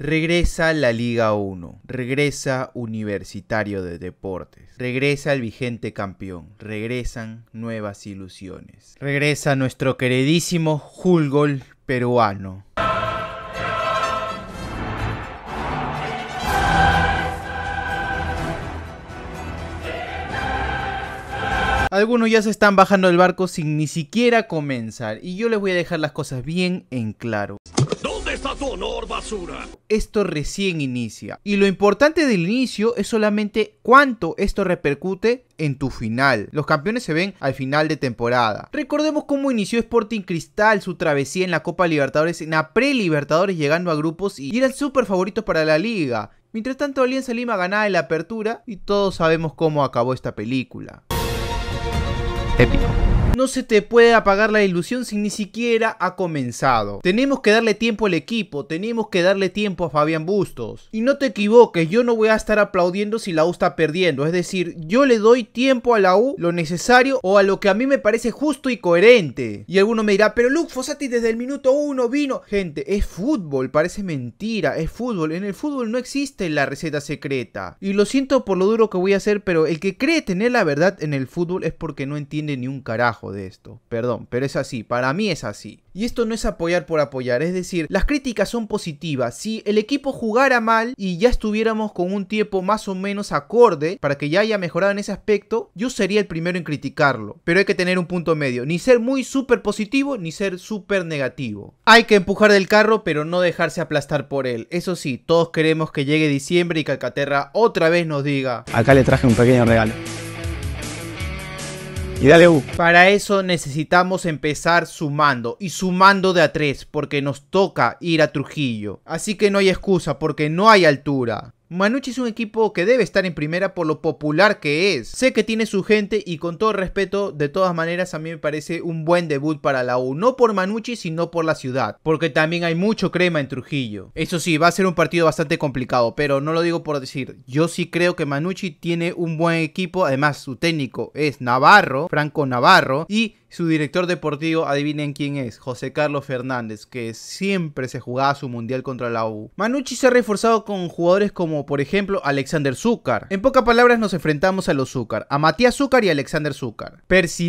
Regresa la Liga 1, regresa Universitario de Deportes, regresa el vigente campeón, regresan nuevas ilusiones, regresa nuestro queridísimo Hulgol peruano. Algunos ya se están bajando del barco sin ni siquiera comenzar. Y yo les voy a dejar las cosas bien en claro. ¿Dónde está tu honor, basura? Esto recién inicia y lo importante del inicio es solamente cuánto esto repercute en tu final. Los campeones se ven al final de temporada. Recordemos cómo inició Sporting Cristal su travesía en la Copa Libertadores, en la pre-Libertadores llegando a grupos y eran súper favoritos para la liga. Mientras tanto Alianza Lima ganaba en la apertura y todos sabemos cómo acabó esta película épico. No se te puede apagar la ilusión si ni siquiera ha comenzado. Tenemos que darle tiempo al equipo, tenemos que darle tiempo a Fabián Bustos. Y no te equivoques, yo no voy a estar aplaudiendo si la U está perdiendo. Es decir, yo le doy tiempo a la U lo necesario o a lo que a mí me parece justo y coherente. Y alguno me dirá, pero Luke Fossati desde el minuto uno vino. Gente, es fútbol, parece mentira, es fútbol. En el fútbol no existe la receta secreta. Y lo siento por lo duro que voy a hacer, pero el que cree tener la verdad en el fútbol es porque no entiende ni un carajo de esto. Perdón, pero es así, para mí es así. Y esto no es apoyar por apoyar, es decir, las críticas son positivas. Si el equipo jugara mal y ya estuviéramos con un tiempo más o menos acorde para que ya haya mejorado en ese aspecto, yo sería el primero en criticarlo. Pero hay que tener un punto medio, ni ser muy súper positivo ni ser súper negativo. Hay que empujar del carro pero no dejarse aplastar por él. Eso sí, todos queremos que llegue diciembre y Calcaterra otra vez nos diga... Acá le traje un pequeño regalo. Y dale U. Para eso necesitamos empezar sumando y sumando de a tres porque nos toca ir a Trujillo. Así que no hay excusa porque no hay altura. Manucci es un equipo que debe estar en primera por lo popular que es. Sé que tiene su gente y con todo respeto, de todas maneras a mí me parece un buen debut para la U. No por Manucci, sino por la ciudad. Porque también hay mucho crema en Trujillo. Eso sí, va a ser un partido bastante complicado, pero no lo digo por decir. Yo sí creo que Manucci tiene un buen equipo. Además, su técnico es Navarro, Franco Navarro. Y su director deportivo, adivinen quién es, José Carlos Fernández, que siempre se jugaba su mundial contra la U. Manucci se ha reforzado con jugadores como, por ejemplo, Alexander Zúcar. En pocas palabras nos enfrentamos a los Zúcar, a Matías Zúcar y Alexander Zúcar. Percy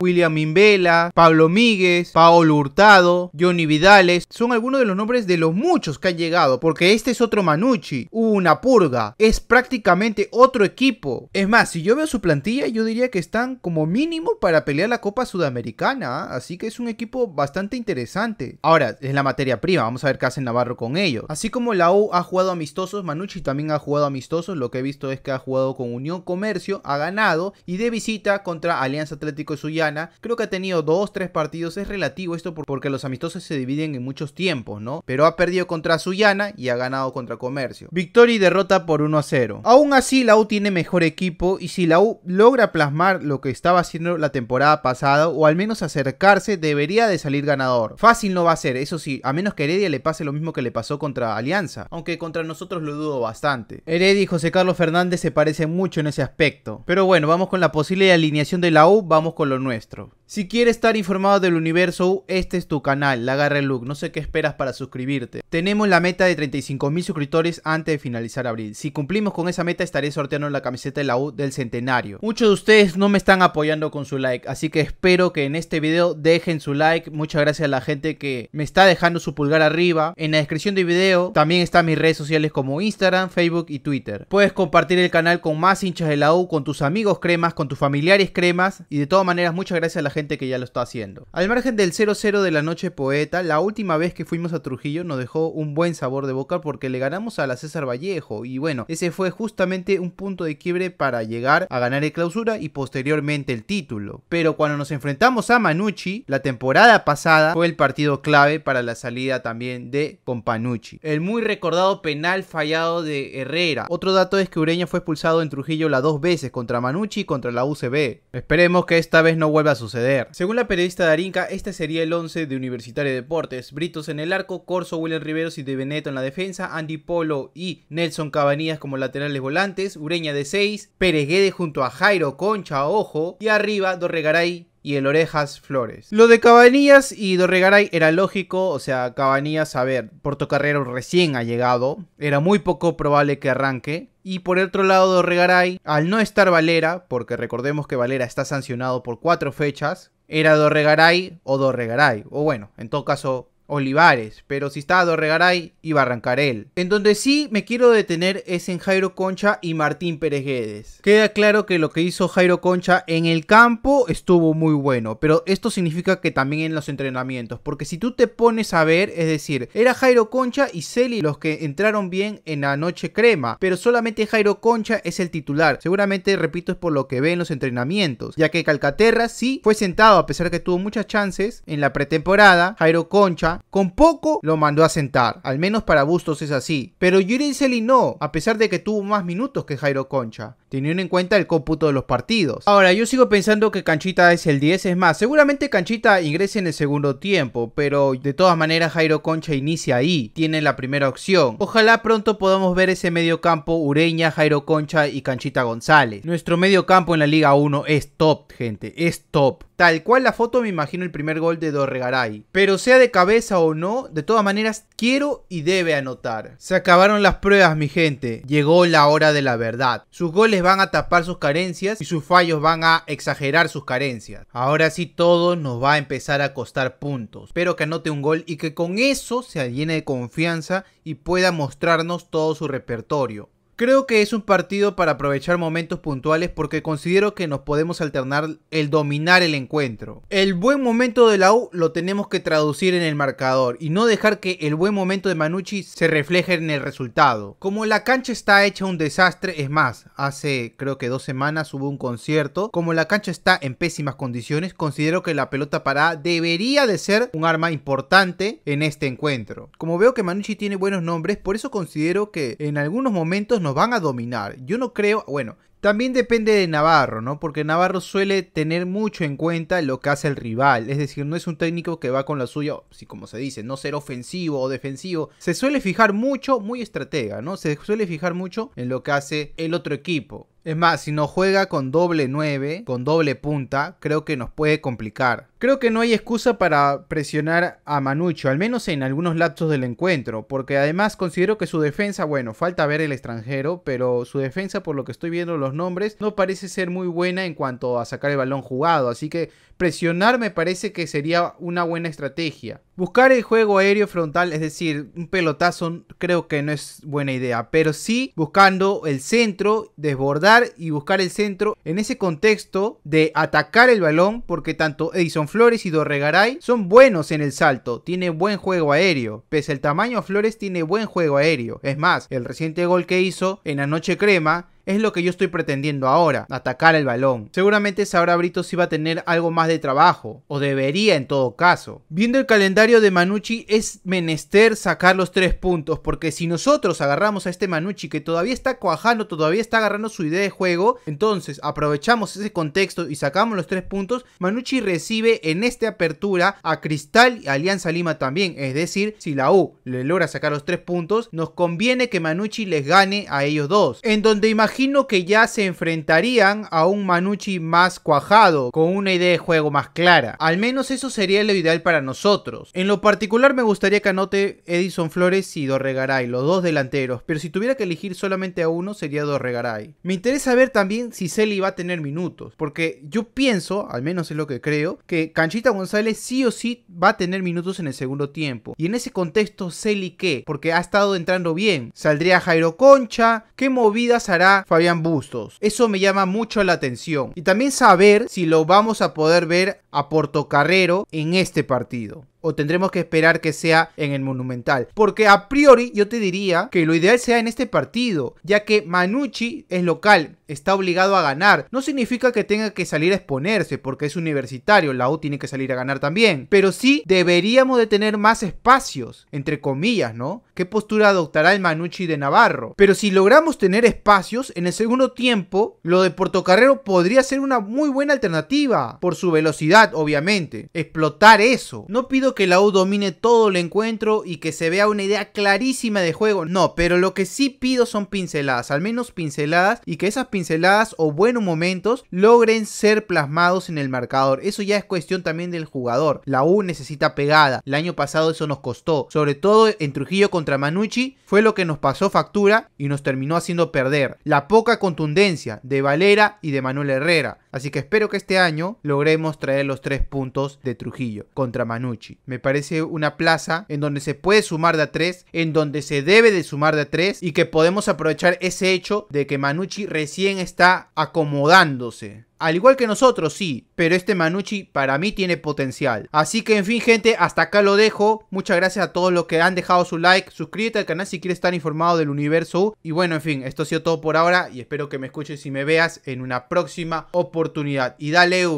William Mimbela, Pablo Míguez, Paolo Hurtado, Johnny Vidales, son algunos de los nombres de los muchos que han llegado, porque este es otro Manucci, hubo una purga, es prácticamente otro equipo. Es más, si yo veo su plantilla, yo diría que están como mínimo para pelear la Copa Sudamericana, así que es un equipo bastante interesante. Ahora, es la materia prima, vamos a ver qué hace Navarro con ellos. Así como la U ha jugado amistosos, Manucci también ha jugado amistosos, lo que he visto es que ha jugado con Unión Comercio, ha ganado y de visita contra Alianza Atlético Sullana, creo que ha tenido dos, tres partidos, es relativo esto porque los amistosos se dividen en muchos tiempos, ¿no? Pero ha perdido contra Sullana y ha ganado contra Comercio. Victoria y derrota por 1 a 0. Aún así, la U tiene mejor equipo y si la U logra plasmar lo que estaba haciendo la temporada pasada, o al menos acercarse, debería de salir ganador. Fácil no va a ser, eso sí, a menos que Heredia le pase lo mismo que le pasó contra Alianza, aunque contra nosotros lo dudo bastante. Heredia y José Carlos Fernández se parecen mucho en ese aspecto. Pero bueno, vamos con la posible alineación de la U, vamos con lo nuestro. Si quieres estar informado del universo este es tu canal, la Garra Look, no sé qué esperas para suscribirte. Tenemos la meta de 35.000 suscriptores antes de finalizar abril. Si cumplimos con esa meta estaré sorteando la camiseta de la U del centenario. Muchos de ustedes no me están apoyando con su like, así que espero que en este video dejen su like. Muchas gracias a la gente que me está dejando su pulgar arriba. En la descripción del video también están mis redes sociales como Instagram, Facebook y Twitter. Puedes compartir el canal con más hinchas de la U, con tus amigos cremas, con tus familiares cremas. Y de todas maneras, muchas gracias a la gente que ya lo está haciendo. Al margen del 0-0 de la noche poeta, la última vez que fuimos a Trujillo nos dejó un buen sabor de boca porque le ganamos a la César Vallejo. Y bueno, ese fue justamente un punto de quiebre para llegar a ganar el clausura y posteriormente el título. Pero cuando nos enfrentamos a Manucci, la temporada pasada fue el partido clave para la salida también de Companucci. El muy recordado penal fallado de Herrera. Otro dato es que Ureña fue expulsado en Trujillo las dos veces, contra Manucci y contra la UCB. Esperemos que esta vez no vuelva a suceder. Según la periodista Darinka, este sería el 11 de Universitario de Deportes. Britos en el arco, Corso, William Riveros y De Beneto en la defensa, Andy Polo y Nelson Cabanillas como laterales volantes, Ureña de 6, Pérez Guede junto a Jairo Concha, ojo, y arriba Dorregaray y el Orejas Flores. Lo de Cabanillas y Dorregaray era lógico, o sea, Cabanillas, a ver, Portocarrero recién ha llegado, era muy poco probable que arranque. Y por otro lado, Dorregaray, al no estar Valera, porque recordemos que Valera está sancionado por cuatro fechas, era Dorregaray o Dorregaray, o bueno, en todo caso Olivares, pero si estaba Dorregaray arrancar él. En donde sí me quiero detener es en Jairo Concha y Martín Pérez Guedes. Queda claro que lo que hizo Jairo Concha en el campo estuvo muy bueno, pero esto significa que también en los entrenamientos, porque si tú te pones a ver, es decir, era Jairo Concha y Celi los que entraron bien en la noche crema, pero solamente Jairo Concha es el titular. Seguramente, repito, es por lo que ve en los entrenamientos, ya que Calcaterra sí fue sentado a pesar que tuvo muchas chances en la pretemporada. Jairo Concha con poco lo mandó a sentar, al menos para Bustos es así. Pero Yuri Celi no, a pesar de que tuvo más minutos que Jairo Concha, teniendo en cuenta el cómputo de los partidos. Ahora, yo sigo pensando que Canchita es el 10, es más, seguramente Canchita ingrese en el segundo tiempo, pero de todas maneras Jairo Concha inicia ahí, tiene la primera opción. Ojalá pronto podamos ver ese medio campo Ureña, Jairo Concha y Canchita González. Nuestro medio campo en la Liga 1 es top, gente, es top. Tal cual la foto me imagino el primer gol de Dorregaray. Pero sea de cabeza o no, de todas maneras quiero y debe anotar. Se acabaron las pruebas mi gente, llegó la hora de la verdad. Sus goles van a tapar sus carencias y sus fallos van a exagerar sus carencias. Ahora sí todo nos va a empezar a costar puntos. Espero que anote un gol y que con eso se llene de confianza y pueda mostrarnos todo su repertorio. Creo que es un partido para aprovechar momentos puntuales porque considero que nos podemos alternar el dominar el encuentro. El buen momento de la U lo tenemos que traducir en el marcador y no dejar que el buen momento de Manucci se refleje en el resultado. Como la cancha está hecha un desastre, es más, hace creo que dos semanas hubo un concierto, como la cancha está en pésimas condiciones, considero que la pelota parada debería de ser un arma importante en este encuentro. Como veo que Manucci tiene buenos nombres, por eso considero que en algunos momentos van a dominar. Yo no creo, bueno, también depende de Navarro, ¿no? Porque Navarro suele tener mucho en cuenta lo que hace el rival. Es decir, no es un técnico que va con la suya, si como se dice, no ser ofensivo o defensivo. Se suele fijar mucho, muy estratega, ¿no? Se suele fijar mucho en lo que hace el otro equipo. Es más, si no juega con doble 9, con doble punta, creo que nos puede complicar. Creo que no hay excusa para presionar a Manucho, al menos en algunos lapsos del encuentro, porque además considero que su defensa, bueno, falta ver el extranjero, pero su defensa, por lo que estoy viendo los nombres, no parece ser muy buena en cuanto a sacar el balón jugado, así que presionar me parece que sería una buena estrategia. Buscar el juego aéreo frontal, es decir, un pelotazo, creo que no es buena idea, pero sí buscando el centro, desbordar y buscar el centro en ese contexto de atacar el balón, porque tanto Edison Flores y Dorregaray son buenos en el salto, tiene buen juego aéreo, pese al tamaño Flores tiene buen juego aéreo. Es más, el reciente gol que hizo en Anoche Crema es lo que yo estoy pretendiendo ahora, atacar el balón. Seguramente Sabra Brito sí va a tener algo más de trabajo, o debería en todo caso. Viendo el calendario de Manucci es menester sacar los tres puntos, porque si nosotros agarramos a este Manucci que todavía está cuajando, todavía está agarrando su idea de juego, entonces aprovechamos ese contexto y sacamos los tres puntos, Manucci recibe en esta apertura a Cristal y Alianza Lima también, es decir, si la U le logra sacar los tres puntos, nos conviene que Manucci les gane a ellos dos, en donde imagino imagino que ya se enfrentarían a un Manucci más cuajado, con una idea de juego más clara. Al menos eso sería lo ideal para nosotros. En lo particular me gustaría que anote Edison Flores y Dorregaray, los dos delanteros, pero si tuviera que elegir solamente a uno sería Dorregaray. Me interesa ver también si Celi va a tener minutos, porque yo pienso, al menos es lo que creo, que Canchita González sí o sí va a tener minutos en el segundo tiempo. Y en ese contexto, Celi qué? Porque ha estado entrando bien. Saldría Jairo Concha, ¿qué movidas hará Fabián Bustos. Eso me llama mucho la atención. Y también saber si lo vamos a poder ver a Portocarrero en este partido o tendremos que esperar que sea en el Monumental. Porque a priori yo te diría que lo ideal sea en este partido, ya que Manucci es local, está obligado a ganar. No significa que tenga que salir a exponerse porque es universitario, la U tiene que salir a ganar también. Pero sí deberíamos de tener más espacios, entre comillas, ¿no? ¿Qué postura adoptará el Manucci de Navarro? Pero si logramos tener espacios, en el segundo tiempo, lo de Portocarrero podría ser una muy buena alternativa por su velocidad obviamente. Explotar eso. No pido que la U domine todo el encuentro y que se vea una idea clarísima de juego. No, pero lo que sí pido son pinceladas. Al menos pinceladas. Y que esas pinceladas o buenos momentos logren ser plasmados en el marcador. Eso ya es cuestión también del jugador. La U necesita pegada. El año pasado eso nos costó. Sobre todo en Trujillo contra Manucci fue lo que nos pasó factura y nos terminó haciendo perder. La poca contundencia de Valera y de Manuel Herrera. Así que espero que este año logremos traer los tres puntos de Trujillo contra Manucci. Me parece una plaza en donde se puede sumar de a tres, en donde se debe de sumar de a tres y que podemos aprovechar ese hecho de que Manucci recién está acomodándose. Al igual que nosotros, sí, pero este Manucci para mí tiene potencial. Así que en fin, gente, hasta acá lo dejo. Muchas gracias a todos los que han dejado su like. Suscríbete al canal si quieres estar informado del universo. Y bueno, en fin, esto ha sido todo por ahora y espero que me escuches y me veas en una próxima oportunidad. Y dale, U.